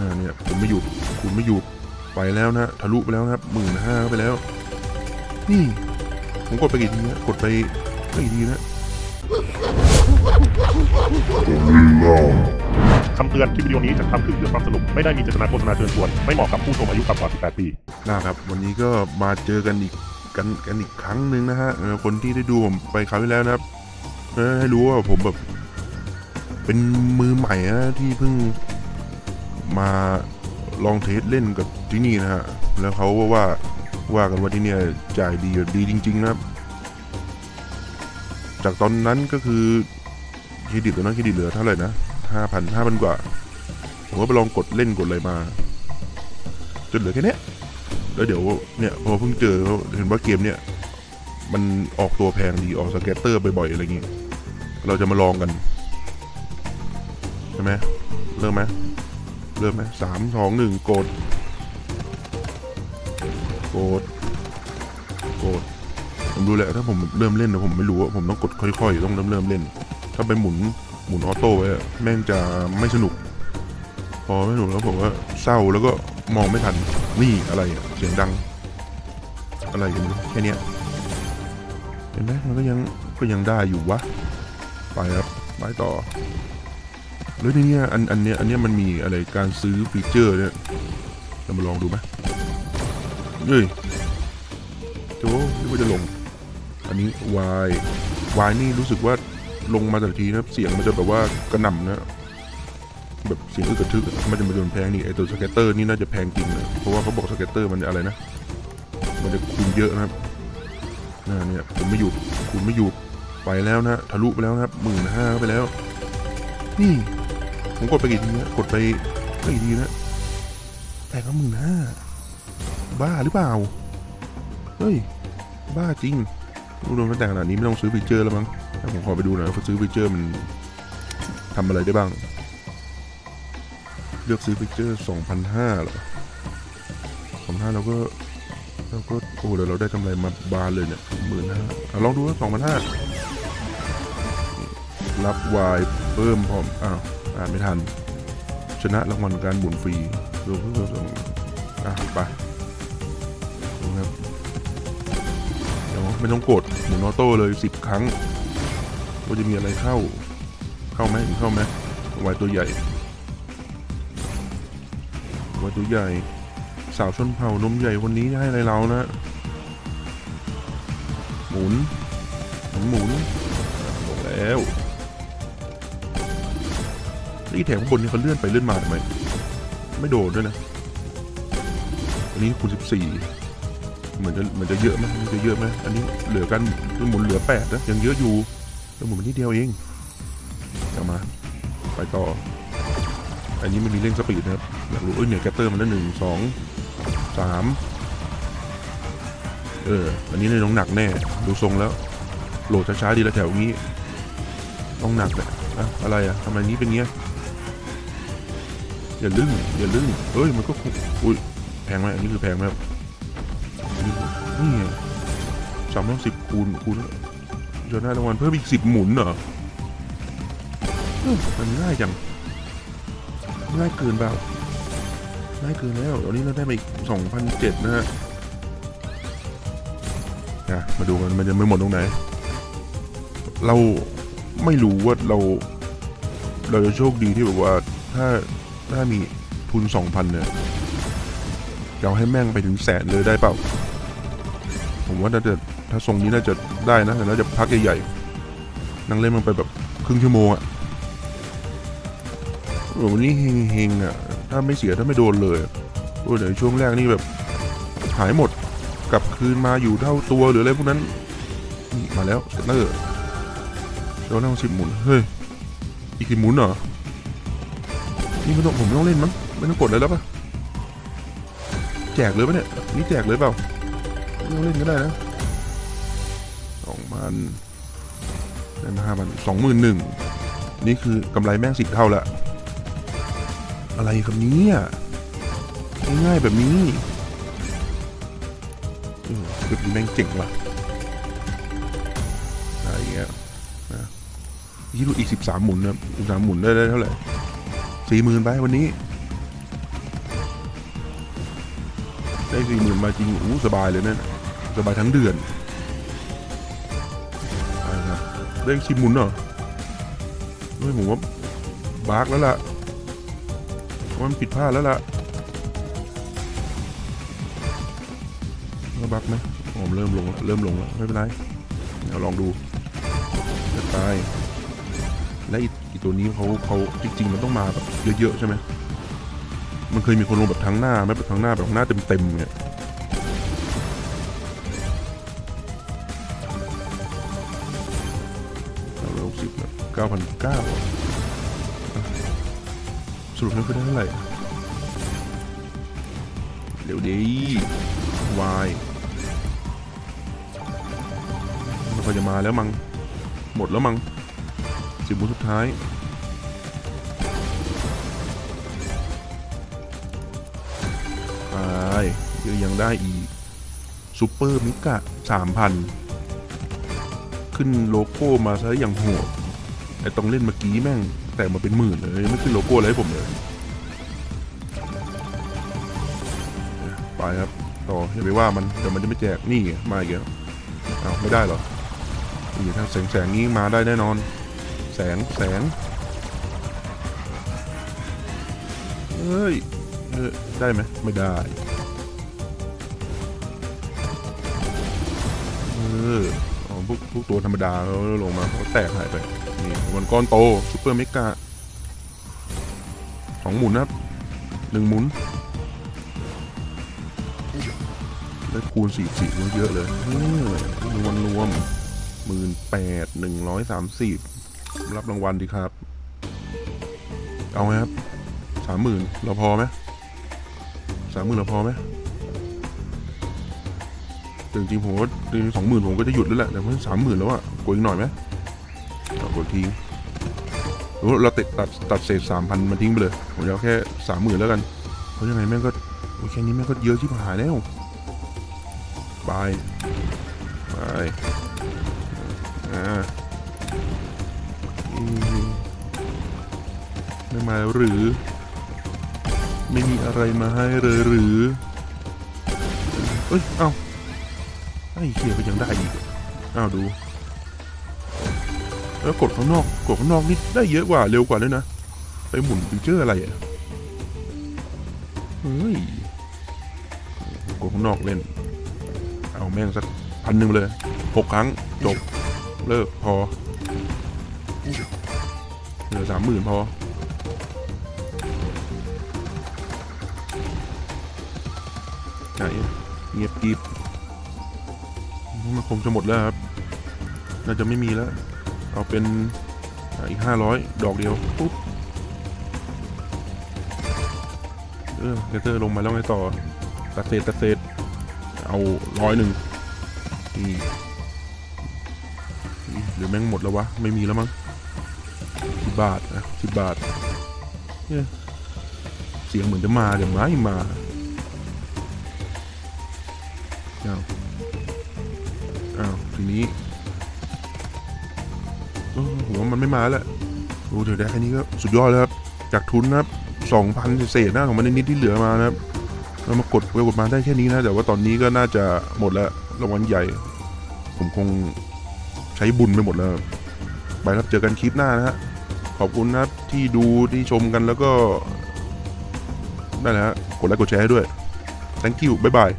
นะเนี่ยผมไม่หยุดคุณไม่หยุดไปแล้วนะทะลุไปแล้วนะครับหมื่นห้าไปแล้ว นี่ผมกดไปกี่ทีนะกดไปไม่กี่ทีนะคำเตือนคลิปวิดีโอนี้จะทำขึ้นเพื่อความสนุก ไม่ได้มีเจตนาโฆษณาเชิญชวน ไม่เหมาะกับผู้ชมอายุต่ำกว่า 18 ปี นะครับ วันนี้ก็มาเจอกันอีกกันกันอีกครั้งหนึ่งนะฮะเออคนที่ได้ดูผมไปคราวที่แล้วนะครับเออให้รู้ว่าผมแบบ เป็นมือใหม่นะที่เพิ่ง มาลอง test เล่นกับที่นี่นะฮะ แล้วเขาว่าว่าว่ากันว่าที่เนี่ยจ่ายดีดีจริง ๆ นะครับ จากตอนนั้นก็คือเครดิตตอนนั้นเครดิตเหลือเท่าไหร่นะห้าพันห้าพันกว่าผมก็ไปลองกดเล่นกดอะไรมา จนเหลือแค่นี้แล้วเดี๋ยวเนี่ยพอเพิ่งเจอเห็นว่าเกมเนี่ย มันออกตัวแพงดีออก scatter บ่อยๆอะไรอย่างงี้ เราจะมาลองกัน ใช่ไหมเริ่มไหม เริ่มไหมสามสองหนึ่งกด กด กด ผมดูแหละถ้าผมเริ่มเล่นนะผมไม่รู้ว่าผมต้องกดค่อยๆ ต้องเริ่มเริ่มเล่น ถ้าไปหมุนหมุน auto ไว้อะแม่งจะไม่สนุก พอไม่สนุกแล้วผมว่าเศร้าแล้วก็มองไม่ทัน นี่อะไรอะเสียงดัง อะไรกันแค่นี้เห็นไหมมันก็ยังก็ยังได้อยู่วะ ไปครับ ไปต่อ แล้วในเนี้ยอันอันเนี้ยอันเนี้ยมันมีอะไรการซื้อฟีเจอร์เนี่ยเรามาลองดูไหมเฮ้ยโจ้นึกว่าจะลง อันนี้ Y Y นี่รู้สึกว่าลงมาแต่ทีนะเสียงมันจะแบบว่ากระหน่ำนะ แบบเสียงอึกกระทึกมันจะมาโดนแพงนี่ไอตัว scatter นี่น่าจะแพงจริงนะเพราะว่าเขาบอก scatter มันอะไรนะ มันจะคูณเยอะนะครับน่าเนี่ยผมไม่หยุดคูณไม่หยุดไปแล้วนะทะลุไปแล้วนะครับหมื่นห้าไปแล้ว นี่ผมกดไปกี่ทีนะกดไปไม่กี่ทีนะแต่ก็หมื่นห้าบ้าหรือเปล่า เฮ้ย บ้าจริงดูดวงกันแต่ขนาดนี้ไม่ต้องซื้อ feature แล้วมั้งถ้าผมขอไปดูหน่อยว่าซื้อ feature มันทำอะไรได้บ้าง เลือกซื้อ feature 2,500เหรอ2,500เราก็เราก็โอ้เดี๋ยวเราได้กำไรมาบานเลยเนี่ยหมื่นห้าลองดูว่า2,500 รับวายเพิ่มพร้อมอ้าวอ่านไม่ทัน ชนะรางวัลการหมุนฟรีดูเพื่อส่งอะไปดูครับเดี๋ยวไม่ต้องกดหมุนออโต้เลย10ครั้งว่าจะมีอะไรเข้า เข้าไหมเข้าไหมวายตัวใหญ่วัยตัวใหญ่ สาวชนเผ่านมใหญ่คนนี้ให้อะไรเรานะ หมุนหมุนหมุนลงแล้ว แล้วอีแถวข้างบนนี่เขาเลื่อนไปเลื่อนมาทำไมไม่โดดด้วยนะ อันนี้คูณสิบสี่เหมือนจะเหมือนจะเยอะไหมจะเยอะไหมอันนี้เหลือกันหมุนเหลือแปดนะยังเยอะอยู่แล้วหมุนมานิดเดียวเองเอามา ไปต่อ อันนี้มันมีเร่งสปีดนะครับอยากรู้เอ้ยเนี่ยแกตเตอร์มันได้หนึ่งสองสามเออ อันนี้เนี่ยต้องหนักแน่ ดูทรงแล้ว โหลดช้าๆดีละแถวนี้ ต้องหนักแหละอะอะไรอะทำไมนี้เป็นเงี้ย อย่าลึ่งอย่าลึ่งเอ้ยมันก็คงอุ้ยแพงไหมอันนี้คือแพงไหมครับนนี้นี่สามร้อยสิบคูณคูณจะได้รางวัลเพิ่มอีกสิบหมุนเหรอมันง่ายจังง่ายเกินเปล่าง่ายเกินแล้วตอนนี้เราได้มาอีกสองพันเจ็ดนะฮะนะมาดูกันมันจะไม่หมดตรงไหน เราไม่รู้ว่าเรา เราจะโชคดีที่แบบว่าถ้า ถ้ามีทุนสองพันเนี่ยเราให้แม่งไปถึงแสนเลยได้เปล่า ผมว่าน่าจะถ้าทรงนี้น่าจะได้นะแต่น่าจะพักใหญ่ๆ นั่งเล่นมันไปแบบครึ่งชั่วโมงอะโอ้โหนี่เฮงๆอะถ้าไม่เสียถ้าไม่โดนเลยโอ้เดี๋ยวช่วงแรกนี่แบบหายหมดกลับคืนมาอยู่เท่าตัวหรืออะไรพวกนั้นมาแล้วสเตอร์เรานั่งสิบหมุนเฮ้ยอีกสิบหมุนเหรอ นี่ไม่ต้องผมไม่ต้องเล่นมั้งไม่ต้องกดเลยแล้วปะแจกเลยปะเนี่ยนี่แจกเลยเปล่าไม่ต้องเล่นก็ได้นะสองพันได้มาห้าพันสองหมื่นหนึ่งนี่คือกำไรแม่งสิบเท่าละอะไรครับนี้ง่ายแบบนี้เออแบบนี้แม่งเจ๋งว่ะอะไรเงี้ยนะยี่ดูอีกสิบสามหมุนนะสิบสามหมุนได้ได้เท่าไหร่ สี่หมื่นไปวันนี้ ได้สี่หมื่นมาจริงอู้สบายเลยเนะี่ยสบายทั้งเดือนได้ชิมหมุนเหรอเฮ้ยผมว่าบาร์กแล้วล่ะว่ามันผิดพลาดแล้วล่ะว่บักไหมผมเริ่มลงแล้วเริ่มลงแล้วไม่เป็นไร เดี๋ยวลองดูจะตาย และอีตัวนี้เขาเขาจริง ๆ มันต้องมาแบบเยอะๆใช่ไหมมันเคยมีคนลงแบบทั้งหน้าไหมแบบทั้งหน้าแบบหน้าเต็มๆเนี่ยเราสิบเก้าพันเก้าสรุปแล้วก็ได้เท่าไหร่เดี๋ยวดีวายมันก็จะมาแล้วมังหมดแล้วมั้ง สิบหมุนสุดท้ายไปยังยังได้อีก super mega สามพันขึ้นโลโก้มาซะอย่างโหดไอตอนเล่นเมื่อกี้แม่ง แต่มาเป็นหมื่นเลยยังไม่ขึ้นโลโก้อะไรให้ผมเลย ไปครับ ต่ออย่าไปว่ามันเดี๋ยวมันจะไม่แจกนี่ไงมาอีกแล้วอ้าวไม่ได้เหรอนี่ถ้าแสงแสงนี้มาได้แน่นอน แสงแสงเฮ้ยเออได้ไหมไม่ได้เออพวกพวกตัวธรรมดาเขาลงมาเขาแตกหายไป นี่มันก้อนโต super megaสองหมุนนะครับหนึ่งหมุนได้คูณสี่สี่เยอะเลยเออรวมรวมหมื่นแปดหนึ่งร้อยสามสิบ รับรางวัลดีครับ เอาไหมครับสามหมื่นเราพอไหมสามหมื่นเราพอไหมแต่จริงๆผมว่าสองหมื่นผมก็จะหยุดแล้วแหละแต่เพิ่งสามหมื่นแล้วอะกดอีกหน่อยไหมกดทิ้งหรือว่าเราติดตัดตัดเศษสามพันมันทิ้งไปเลยผมจะเอาแค่สามหมื่นแล้วกันเพราะยังไงแม่งก็โอ้ยแค่นี้แม่งก็เยอะที่หายแล้วไปไปอ่า มาหรือ ไม่มีอะไรมาให้เลยหรือ เอ้ย เอ้าไอ้เคียก็ยังได้อีกเอ้าวดู แล้วกดข้างนอก กดข้างนอกนี่ได้เยอะกว่าเร็วกว่าด้วยนะ ไปหมุนฟิวเจอร์อะไรอะ เฮ้ย กดข้างนอกเล่น เอาแม่งสักพันหนึ่งเลยหกครั้งจบ เลิกพอเหลือสามหมื่นพอ ไหนเงียบกริบมันคงจะหมดแล้วครับ น่าจะไม่มีแล้ว เอาเป็นอีกห้าร้อยดอกเดียว ปุ๊บ เออเลเตอร์ลงมาแล้วไงต่อ ตัดเศษตัดเศษ เอาร้อยหนึ่งนี่นี่หรือแม่งหมดแล้ววะ ไม่มีแล้วมั้งสิบบาทนะสิบบาทเนี่ยเสียงเหมือนจะมาเดี๋ยวไม่มา อ้าวอ้าวทีนี้ผมว่ามันไม่มาแล้วโอ้เดี๋ยวได้แค่นี้ก็สุดยอดแล้วครับ จากทุนนะครับสองพันเศษๆนะของมันนิดที่เหลือมานะครับเรามากดไปกดมาได้แค่นี้นะแต่ว่าตอนนี้ก็น่าจะหมดแล้วรางวัลใหญ่ ผมคงใช้บุญไปหมดแล้วไปครับเจอกันคลิปหน้านะฮะขอบคุณนะครับที่ดูที่ชมกันแล้วก็ได้แล้วฮะกดไลค์กดแชร์ให้ด้วย thank you บ๊ายบาย